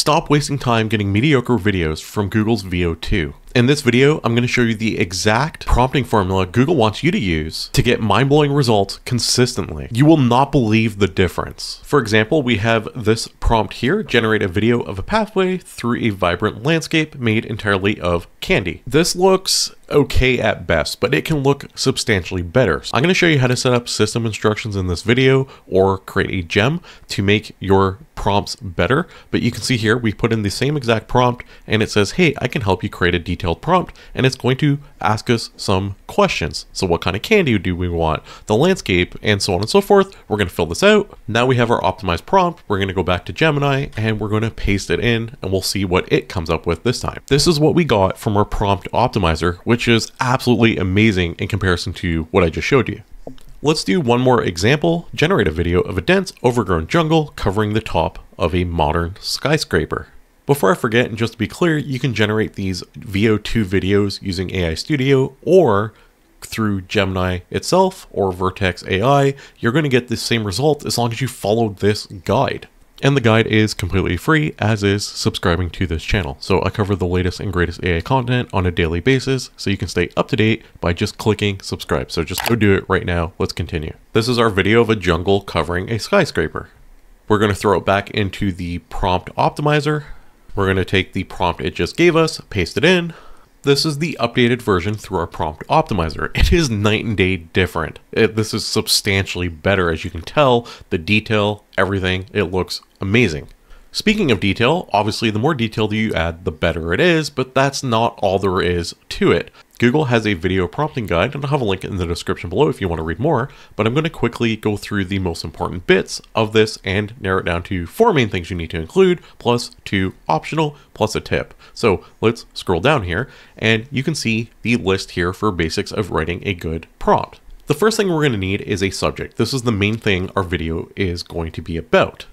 Stop wasting time getting mediocre videos from Google's Veo 2. In this video, I'm going to show you the exact prompting formula Google wants you to use to get mind-blowing results consistently. You will not believe the difference. For example, we have this prompt here, generate a video of a pathway through a vibrant landscape made entirely of candy. This looks okay at best, but it can look substantially better. So I'm going to show you how to set up system instructions in this video or create a gem to make your prompts better. But you can see here, we put in the same exact prompt and it says, hey, I can help you create a prompt. And it's going to ask us some questions. So what kind of candy do we want? The landscape and so on and so forth. We're going to fill this out. Now we have our optimized prompt. We're going to go back to Gemini and we're going to paste it in and we'll see what it comes up with this time. This is what we got from our prompt optimizer, which is absolutely amazing in comparison to what I just showed you. Let's do one more example, generate a video of a dense, overgrown jungle covering the top of a modern skyscraper. Before I forget, and just to be clear, you can generate these Veo 2 videos using AI Studio or through Gemini itself or Vertex AI, you're going to get the same result as long as you follow this guide. And the guide is completely free, as is subscribing to this channel. So I cover the latest and greatest AI content on a daily basis, so you can stay up to date by just clicking subscribe. So just go do it right now. Let's continue. This is our video of a jungle covering a skyscraper. We're going to throw it back into the prompt optimizer. We're going to take the prompt it just gave us, paste it in, this is the updated version through our prompt optimizer. It is night and day different. It, this is substantially better as you can tell, the detail, everything, it looks amazing. Speaking of detail, obviously the more detail you add, the better it is, but that's not all there is to it. Google has a video prompting guide, and I'll have a link in the description below if you want to read more, but I'm going to quickly go through the most important bits of this and narrow it down to four main things you need to include, plus two optional, plus a tip. So let's scroll down here, and you can see the list here for basics of writing a good prompt. The first thing we're going to need is a subject. This is the main thing our video is going to be about.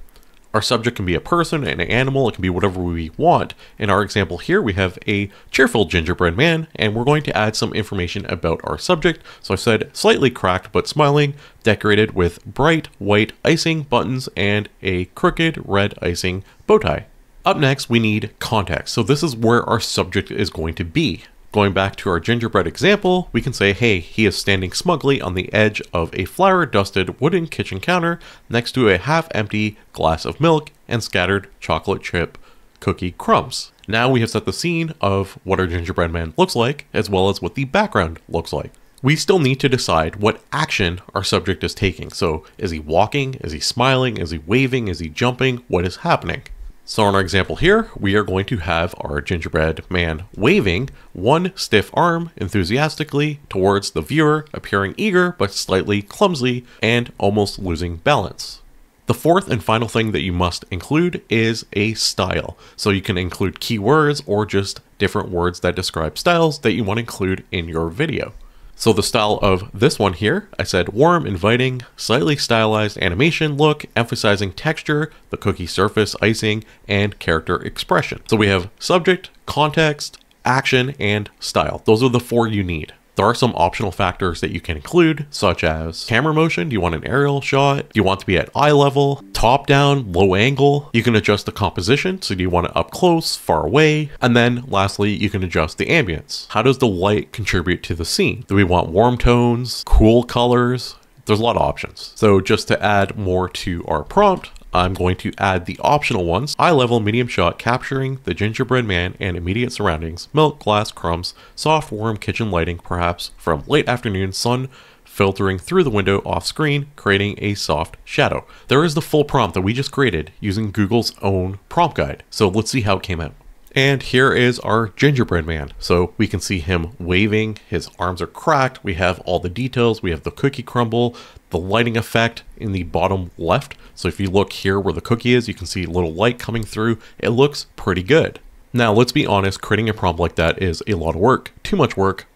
Our subject can be a person, an animal, it can be whatever we want. In our example here, we have a cheerful gingerbread man, and we're going to add some information about our subject. So I said slightly cracked but smiling, decorated with bright white icing buttons and a crooked red icing bow tie. Up next, we need context. So this is where our subject is going to be. Going back to our gingerbread example, we can say, hey, he is standing smugly on the edge of a flour-dusted wooden kitchen counter next to a half-empty glass of milk and scattered chocolate chip cookie crumbs. Now we have set the scene of what our gingerbread man looks like, as well as what the background looks like. We still need to decide what action our subject is taking. So is he walking? Is he smiling? Is he waving? Is he jumping? What is happening? So in our example here, we are going to have our gingerbread man waving one stiff arm enthusiastically towards the viewer, appearing eager but slightly clumsy and almost losing balance. The fourth and final thing that you must include is a style. So you can include keywords or just different words that describe styles that you want to include in your video. So the style of this one here, I said warm, inviting, slightly stylized animation look, emphasizing texture, the cookie surface, icing, and character expression. So we have subject, context, action, and style. Those are the four you need. There are some optional factors that you can include, such as camera motion. Do you want an aerial shot? Do you want to be at eye level, top down, low angle? You can adjust the composition. So do you want it up close, far away? And then lastly, you can adjust the ambience. How does the light contribute to the scene? Do we want warm tones, cool colors? There's a lot of options. So just to add more to our prompt, I'm going to add the optional ones, eye level medium shot capturing the gingerbread man and immediate surroundings, milk, glass, crumbs, soft warm kitchen lighting perhaps from late afternoon sun filtering through the window off screen, creating a soft shadow. There is the full prompt that we just created using Google's own prompt guide. So let's see how it came out. And here is our gingerbread man. So we can see him waving, his arms are cracked, we have all the details, we have the cookie crumble, the lighting effect in the bottom left. So if you look here where the cookie is, you can see a little light coming through. It looks pretty good. Now, let's be honest, creating a prompt like that is a lot of work, too much work,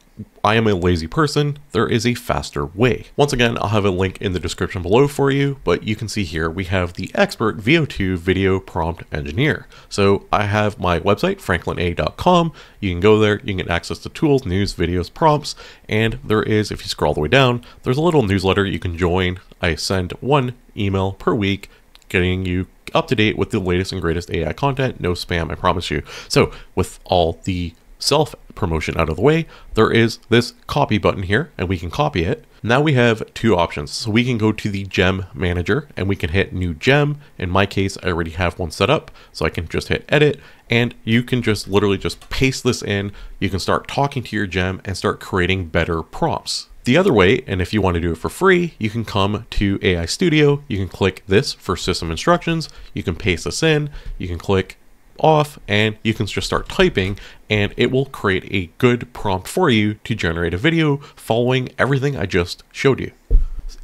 I am a lazy person, there is a faster way. Once again, I'll have a link in the description below for you, but you can see here we have the expert Veo 2 video prompt engineer. So I have my website, franklineh.com. You can go there, you can get access to tools, news, videos, prompts, and there is, if you scroll all the way down, there's a little newsletter you can join. I send one email per week getting you up to date with the latest and greatest AI content. No spam, I promise you. So, with all the self promotion out of the way, there is this copy button here, and we can copy it. Now we have two options. So we can go to the gem manager and we can hit new gem. In my case, I already have one set up, so I can just hit edit and you can just literally just paste this in. You can start talking to your gem and start creating better prompts. The other way, and if you want to do it for free, you can come to AI Studio, you can click this for system instructions, you can paste this in, you can click off and you can just start typing and it will create a good prompt for you to generate a video following everything I just showed you.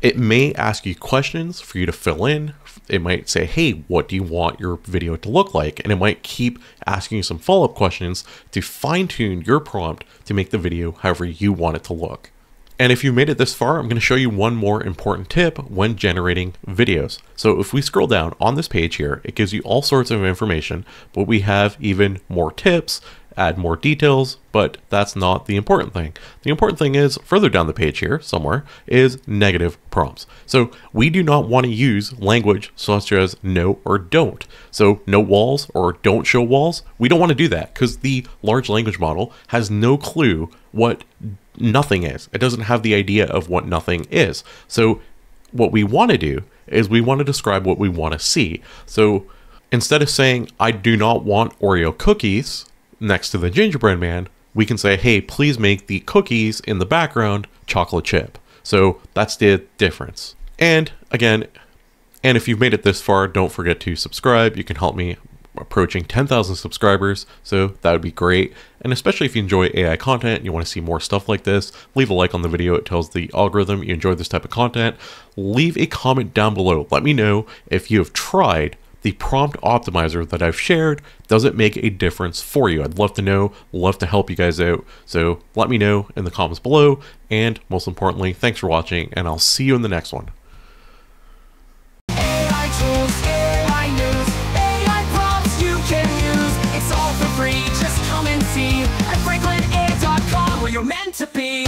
It may ask you questions for you to fill in. It might say, hey, what do you want your video to look like? And it might keep asking you some follow-up questions to fine tune your prompt to make the video however you want it to look. And if you made it this far, I'm going to show you one more important tip when generating videos. So if we scroll down on this page here, it gives you all sorts of information, but we have even more tips, add more details, but that's not the important thing. The important thing is further down the page here somewhere is negative prompts. So we do not want to use language such as no or don't. So no walls or don't show walls. We don't want to do that because the large language model has no clue what nothing is. It doesn't have the idea of what nothing is. So what we want to do is we want to describe what we want to see. So instead of saying, I do not want Oreo cookies next to the gingerbread man, we can say, hey, please make the cookies in the background chocolate chip. So that's the difference. And again, and if you've made it this far, don't forget to subscribe. You can help me approaching 10,000 subscribers, so that would be great. And especially if you enjoy AI content and you want to see more stuff like this, leave a like on the video. It tells the algorithm you enjoy this type of content. Leave a comment down below. Let me know if you have tried the prompt optimizer that I've shared. Does it make a difference for you? I'd love to know, love to help you guys out. So let me know in the comments below. And most importantly, thanks for watching, and I'll see you in the next one. you're meant to be.